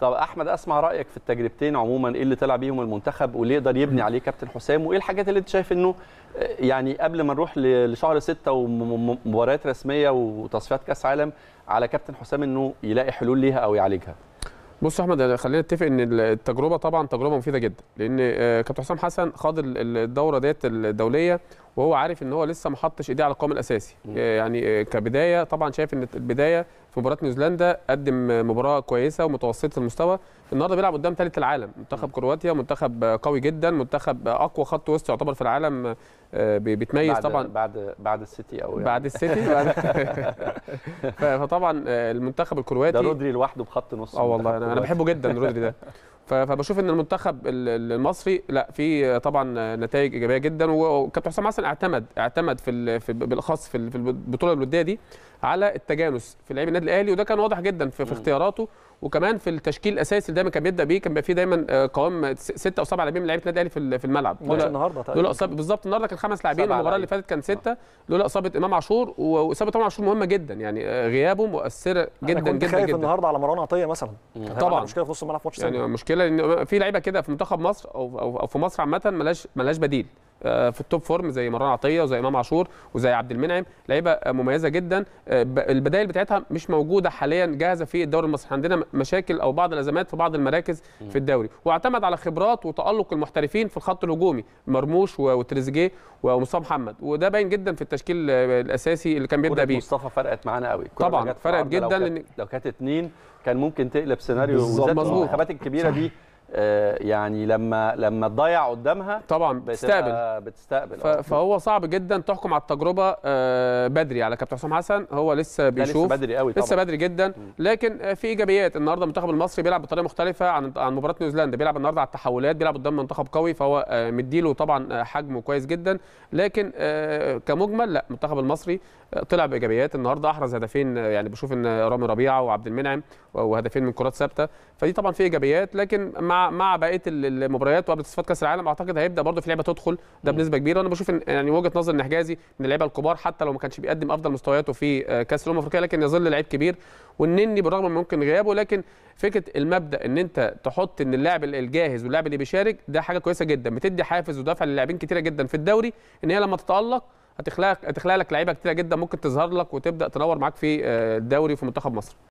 طب أحمد أسمع رأيك في التجربتين عموما إيه اللي طلع بيهم المنتخب واللي يقدر يبني عليه كابتن حسام وإيه الحاجات اللي أنت شايف إنه آه، يعني قبل ما نروح لشهر ستة ومباريات رسمية وتصفيات كأس عالم على كابتن حسام إنه يلاقي حلول ليها أو يعالجها؟ بص أحمد أنا خلينا نتفق إن التجربة طبعا تجربة مفيدة جدا لأن آه، كابتن حسام حسن خاض ال- الدورة ديت الدولية وهو عارف إن هو لسه ما حطش إيديه على القوام الأساسي. آه، يعني كبداية طبعا شايف إن البداية في مباراة نيوزيلندا قدم مباراة كويسة ومتوسطة المستوى. النهارده بيلعب قدام ثالث العالم منتخب كرواتيا منتخب قوي جدا منتخب أقوى خط وسط يعتبر في العالم آه، بي- بيتميز بعد طبعا. بعد بعد السيتي أو يعني. بعد السيتي بعد فطبعا آه، المنتخب الكرواتي ده رودري لوحده بخط نص آه والله أنا دلوقتي. بحبه جدا رودري ده. فبشوف إن المنتخب ال- المصري لأ في طبعا نتائج إيجابية جدا وكابتن حسام حسن اعتمد اعتمد في, ال- في بالأخص في ال- في البطوله الودية دي على التجانس في لعيب النادي الاهلي وده كان واضح جدا في, في مم. اختياراته وكمان في التشكيل الأساسي اللي دايما كان بيبدأ بيه كان بيبقى فيه دايما آه، قوام ستة أو سبعة لاعبين من لعيبة النادي الاهلي في ال- في الملعب ماتش النهارده لولا اصابه بالظبط النهارده كان خمس لاعبين المباراة اللي. فاتت كان ستة لولا إصابة إمام عاشور وإصابة امام عاشور مهمة جدا يعني آه، غيابه مؤثرة جدا أنا كنت جدا خايف جدا النهارده على مروان عطية مثلا طبعاً. مشكلة في نص الملعب في ماتش يعني سنة. المشكلة إن في لعيبة كده في منتخب مصر أو أو, في مصر عامة ملاش ملاش بديل في ال top form زي مروان عطية وزي إمام عاشور وزي عبد المنعم. لعيبة آه، مميزة جدا. آه، البدائل بتاعتها مش موجودة حاليا جاهزة في الدوري المصري. عندنا مشاكل أو بعض الأزمات في بعض المراكز في الدوري. واعتمد على خبرات وتألق المحترفين في الخط الهجومي مرموش وتريزيجيه ومصطفى محمد. وده باين جدا في التشكيل آه، الأساسي اللي كان بيبدأ بيه. مصطفى فرقت معانا قوي. طبعاً، فرقت لو جداً كانت- لأن- لو كانت اتنين كان ممكن تقلب سيناريو بالظبط. المنتخبات الكبيرة دي آه، يعني لما لما تضيع قدامها طبعا بتستقبل. بتستقبل. آه. فهو صعب جدا تحكم على التجربة آه، بدري على كابتن حسام حسن. هو لسه ده لسه بيشوف. بدري قوي طبعا. لسه بدري جدا. لكن آه، في إيجابيات. النهارده المنتخب المصري بيلعب بطريقة مختلفة عن عن مباراة نيوزيلندا. بيلعب النهارده على التحولات بيلعب قدام منتخب قوي فهو آه، مديله طبعا آه، حجمه كويس جدا. لكن آه، كمجمل لا المنتخب المصري آه، طلع بإيجابيات. النهارده أحرز هدفين آه، يعني بشوف إن رامي ربيعة وعبد المنعم وهدفين من كرات ثابتة. فدي طبعا في إيجابيات. لكن مع مع بقية ال- المباريات وقبل تصفيات كأس العالم أعتقد هيبدأ برضه في لعيبه تدخل ده بنسبة كبيرة. وأنا بشوف يعني وجهة نظر إن حجازي من اللعيبة الكبار حتى لو ما كانش بيقدم أفضل مستوياته في آه، كأس الأمم الأفريقية لكن يظل لعيب كبير. والنني بالرغم من ممكن غيابه لكن فكرة المبدأ إن أنت تحط إن اللاعب الجاهز واللاعب اللي بيشارك ده حاجة كويسة جدا. بتدي حافز ودفع للاعبين كتيرة جدا في الدوري إن هي لما تتألق هتخلق هتخلق لك لعيبة كتيرة جدا ممكن تظهر لك وتبدأ تنور معاك في آه، الدوري في منتخب مصر.